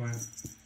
关。